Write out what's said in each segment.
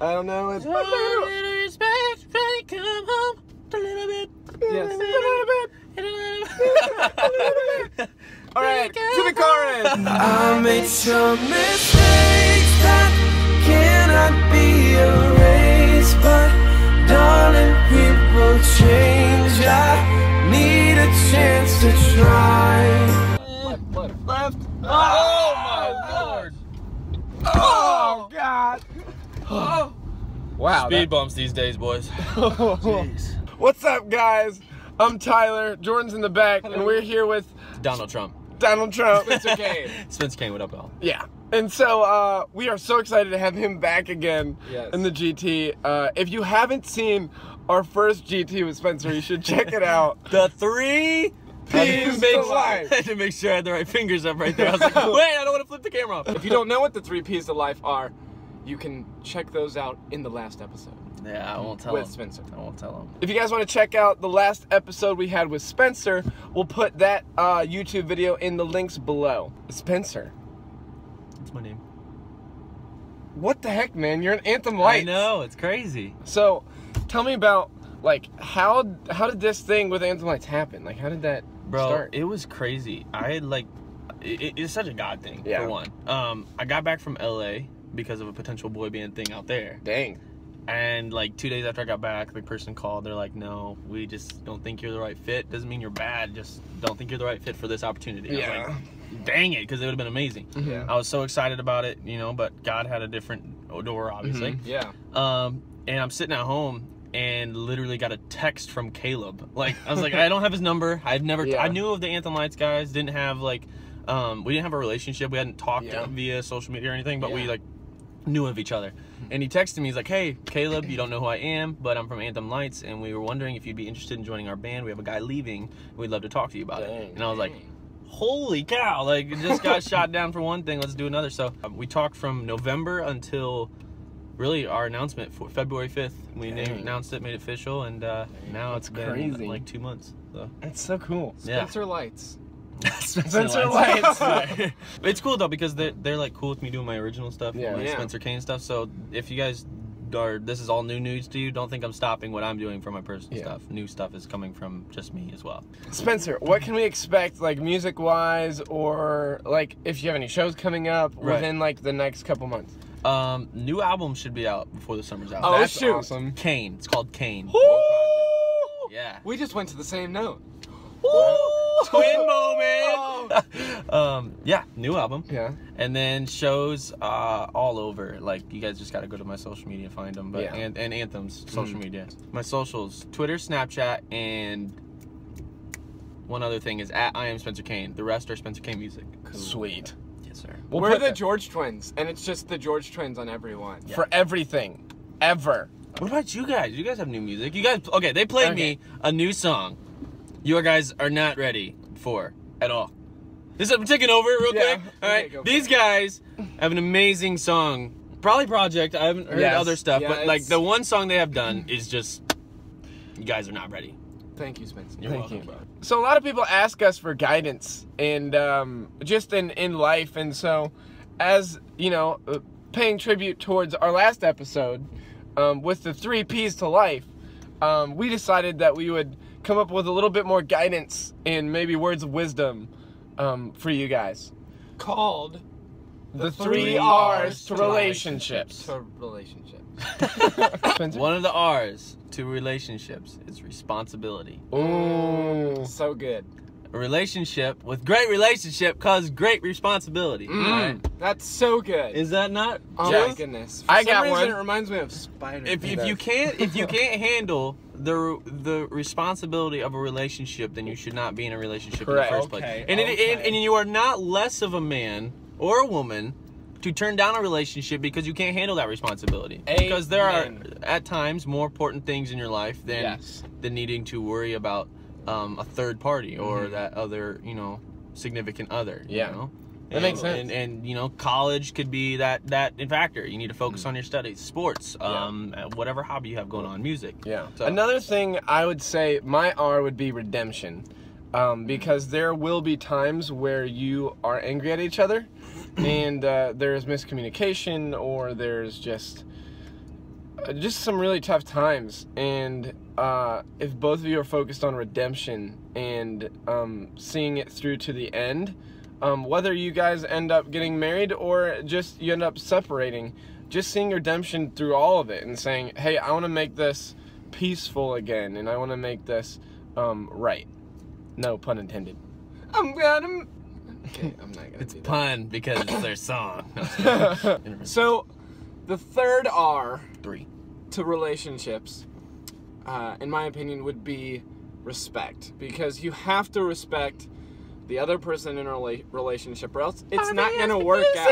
I don't know. It's a little respect, try to come home. A little bit. yes. A little bit. A little bit. All right, to the chorus. I made some mistakes that Wow. Speed bumps these days, boys. that- What's up, guys? I'm Tyler. Jordan's in the back, and we're here with Donald Trump. Donald Trump. Spencer Kane. Spencer Kane, what up, y'all? Yeah. And so uh, we are so excited to have him back again Yes. in the GT. Uh, if you haven't seen our first GT with Spencer, you should check it out. The three P's Make- to life. I had to make sure I had the right fingers up right there. I was like, wait, I don't want to flip the camera off. If you don't know what the three P's to life are, you can check those out in the last episode Yeah, I won't tell with him. Spencer. I won't tell him. If you guys want to check out the last episode we had with Spencer, we'll put that uh, YouTube video in the links below. Spencer, That's my name. what the heck, man? You're an Anthem Lights. I know, it's crazy. So, tell me about like how how did this thing with Anthem Lights happen? Like, how did that Bro, start? it was crazy. I had like, it, it's such a God thing, Yeah. for one. Um, I got back from LA because of a potential boy band thing out there. Dang. And like two days after I got back, the person called. They're like, "No, we just don't think you're the right fit. Doesn't mean you're bad. Just don't think you're the right fit for this opportunity." I was Yeah. like, Dang it, because it would have been amazing. Yeah. I was so excited about it, you know. But God had a different door, obviously. Yeah. Um, and I'm sitting at home and literally got a text from Caleb. Like I was like, I don't have his number. I've never. Yeah. I knew of the Anthem Lights guys. Didn't have like, um, we didn't have a relationship. We hadn't talked Yeah. via social media or anything. But we like knew of each other. And he texted me. He's like, Hey, Caleb, you don't know who I am, but I'm from Anthem Lights, and we were wondering if you'd be interested in joining our band. We have a guy leaving. We'd love to talk to you about Dang. it. And I was like. Holy cow! Like, just got shot down for one thing. Let's do another. So um, we talked from November until really our announcement for February 5th. We named, announced it, made it official, and uh, now it's been crazy. like two months. So. That's so cool. Yeah. Spencer Lights. Spencer Lights. it's cool though because they're they're like cool with me doing my original stuff, Yeah. my Yeah. Spencer Kane stuff. So if you guys are this is all new news to you, don't think I'm stopping what I'm doing for my personal Yeah. stuff. New stuff is coming from just me as well. Spencer, what can we expect, like music wise, or like if you have any shows coming up Right. within like the next couple months? Um, new album should be out before the summer's out. Oh, That's shoot. awesome. Kane. It's called Kane. Woo! Yeah. We just went to the same note. Twin moment. um, yeah, new album. Yeah. And then shows uh, all over. Like you guys just got to go to my social media and find them. But Yeah. and, and Anthem's social Mhm. media. My socials: Twitter, Snapchat, and one other thing is at I am Spencer Kane. The rest are Spencer Kane music. Sweet. Yes, sir. We'll We're the that George twins, and it's just the George twins on every one. for everything, ever. What about you guys? You guys have new music. You guys okay? They played Okay. me a new song. You guys are not ready for at all. This is, I'm taking over real Yeah. quick. All right, Okay, go for these guys have an amazing song. Probably project. I haven't heard Yes. other stuff, Yeah, but like the one song they have done is just. You guys are not ready. Thank you, Spencer. You're Thank welcome, you. So a lot of people ask us for guidance and um, just in in life, and so as you know, uh, paying tribute towards our last episode um, with the three P's to life, um, we decided that we would come up with a little bit more guidance and maybe words of wisdom um, for you guys. Called The, three three R's Rs to to relationships. to relationships. One of the R's to relationships is responsibility. Ooh. So good. A relationship with great relationship causes great responsibility. Mm, That's so good. Is that not? oh Yes. my goodness. For I some got reason, one. It reminds me of Spider. if, if you can't if you can't handle the the responsibility of a relationship, then you should not be in a relationship Correct. in the first place. Okay, And, it, and and you are not less of a man or a woman to turn down a relationship because you can't handle that responsibility. Because there are at times more important things in your life than Yes. than needing to worry about um, a third party or Mm-hmm. that other you know significant other. you Yeah. know? That and, makes sense. And, and you know, college could be that that factor. You need to focus on your studies, sports, Mm. Yeah. um, whatever hobby you have going on, music. Yeah. So- Another thing I would say my R would be redemption. Um, because there will be times where you are angry at each other and uh, there's miscommunication or there's just just some really tough times, and uh, if both of you are focused on redemption and um, seeing it through to the end, um, whether you guys end up getting married or just you end up separating, just seeing redemption through all of it and saying, "Hey, I want to make this peaceful again, and I want to make this um, right." No pun intended. I'm gonna. Okay, I'm not gonna. It's do pun because it's their song. So, the third R Three. to relationships, uh, in my opinion, would be respect. Because you have to respect the other person in a rela- relationship, or else it's not gonna work out.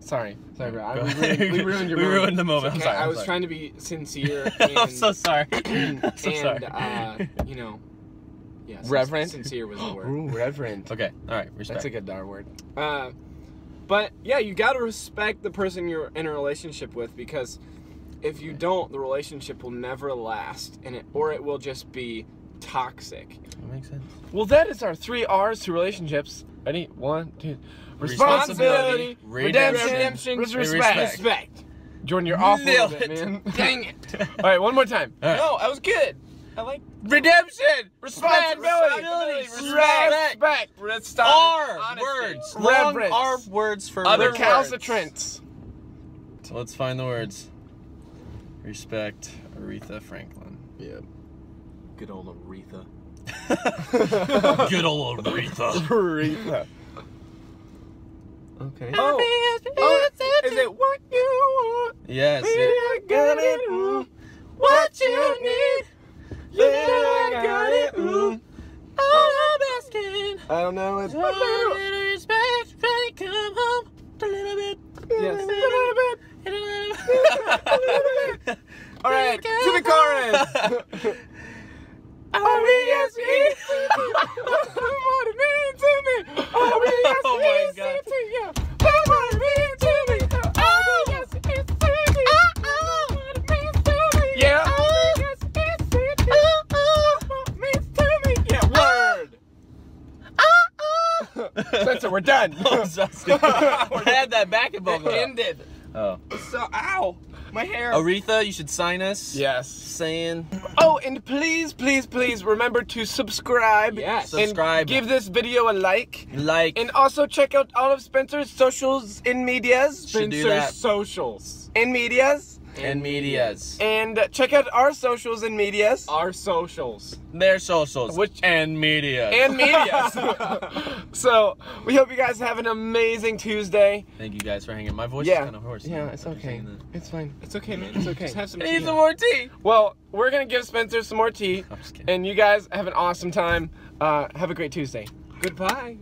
Sorry, sorry, bro. I, we, ruined, we ruined your We moment. ruined the moment. Okay, I'm sorry. I I'm was sorry. trying to be sincere. And, I'm so sorry. I'm so and sorry. uh, you know, yeah, sin- Reverent? Sincere was the word. Ooh, reverend. okay. All right. Respect. That's a good dar word. Uh, but yeah, you got to respect the person you're in a relationship with because if you don't, the relationship will never last, and it or it will just be toxic. That makes sense. Well, that is our three R's to relationships. Ready? One, two. Responsibility, redemption, redemption, and respect. Respect. Jordan, you're off a little bit, it. man. Dang it. All right, one more time. All right. No, I was good. I like Redemption, responsibility, Responsibility, respect. Let's start. R Honesty. words. Long Reverence. R words for Other words. calcitrants. So let's find the words. Respect Aretha Franklin. Yeah. Good old Aretha. Good old Aretha. Aretha. Okay. Oh, oh, is it what you want? Yes. We it- got it. What you need. Yeah, I got it. mm. All I'm asking. I don't know. It's One little respect, ready come home. A little bit. Yes. A little bit. All right, to the chorus. Oh Spencer, we're done. I had that back and. It ended. Oh. So, ow, my hair. Aretha, you should sign us. yes. Saying Oh, and please, please, please remember to subscribe. Yes. And Subscribe. give this video a like. like. And also check out all of Spencer's socials in medias. Should do Spencer's socials. In medias. And medias. And uh, check out our socials and medias. Our socials. Their socials. Which- and medias. And medias. so we hope you guys have an amazing Tuesday. Thank you guys for hanging. My voice Yeah. is kind of hoarse. Yeah, it's okay. It's fine. It's okay, man. It's okay. Just have some I need some more tea. Well, we're gonna give Spencer some more tea, I'm just kidding. and you guys have an awesome time. Uh, have a great Tuesday. Goodbye.